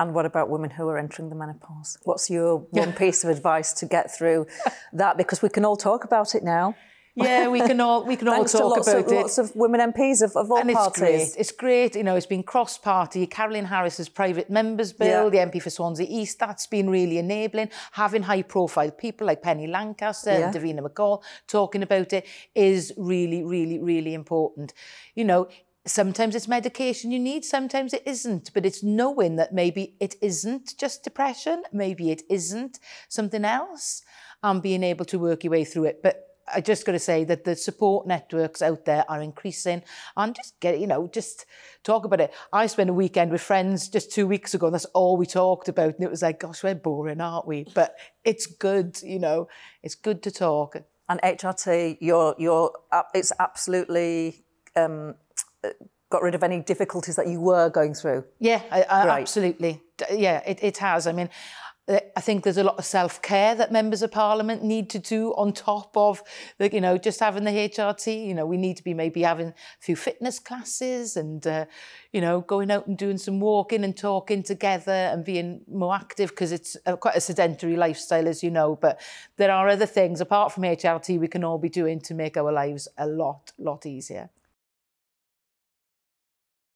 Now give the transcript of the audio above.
And what about women who are entering the menopause? What's your one piece of advice to get through that? Because we can all talk about it now. Yeah, we can all we can all talk about of, it. Lots of women MPs of, of all and parties. it's great. It's great. You know, it's been cross-party. Carolyn Harris's private members bill, Yeah. the MP for Swansea East, that's been really enabling. Having high-profile people like Penny Lancaster and Davina McCall talking about it is really, really, really important. You know, sometimes it's medication you need, sometimes it isn't. But it's knowing that maybe it isn't just depression, maybe it isn't something else, and being able to work your way through it. But I just got to say that the support networks out there are increasing and just get, you know, just talk about it. I spent a weekend with friends just two weeks ago and that's all we talked about. And it was like, gosh, we're boring, aren't we? But it's good, you know, it's good to talk. And HRT, you're, you're, it's absolutely um, got rid of any difficulties that you were going through. Yeah, I, I, Right. absolutely. Yeah, it, it has. I mean, uh, I think there's a lot of self-care that members of parliament need to do on top of, the, you know, just having the HRT. You know, we need to be maybe having a few fitness classes and, uh, you know, going out and doing some walking and talking together and being more active because it's a, quite a sedentary lifestyle, as you know. But there are other things apart from HRT we can all be doing to make our lives a lot, lot easier.